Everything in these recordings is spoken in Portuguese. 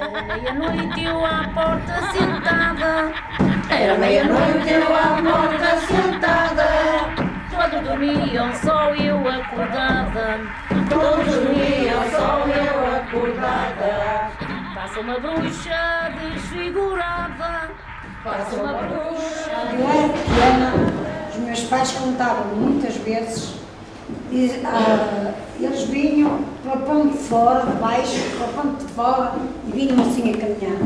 Era meia-noite eu à porta sentada. Era meia-noite eu à porta sentada. Todos dormiam, só eu acordada. Todos dormiam, só eu acordada. Passa uma bruxa desfigurada. Passa uma bruxa. Eu era pequena, os meus pais contavam muitas vezes, e, ah, eles vinham para o ponto de fora, de baixo, para o ponto de fora, e vinham assim a caminhar.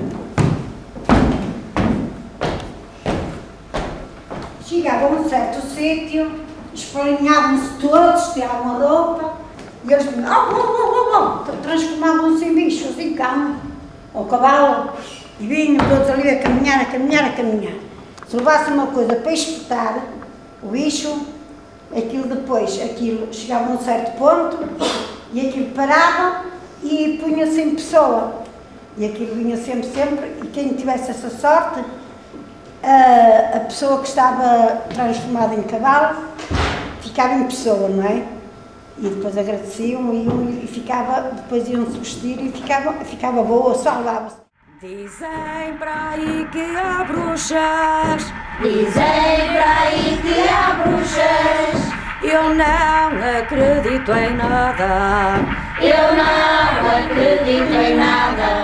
Chegavam a um certo sítio, esfarinhavam-se todos, tiravam a roupa, e eles oh, oh, oh, oh, oh, transformavam-se em bichos, em cão, ou cavalo, e vinham todos ali a caminhar, a caminhar, a caminhar. Se levasse uma coisa para espetar, o bicho, aquilo depois, aquilo chegava a um certo ponto, e aquilo parava e punha-se em pessoa. E aquilo vinha sempre, sempre, e quem tivesse essa sorte, a, a pessoa que estava transformada em cavalo, ficava em pessoa, não é? E depois agradeciam iam, e ficava, depois iam-se vestir e ficava, ficava boa, salvava-se. Dizem para aí que há bruxas, Dizem para aí. Eu não acredito em nada. Eu não acredito em nada.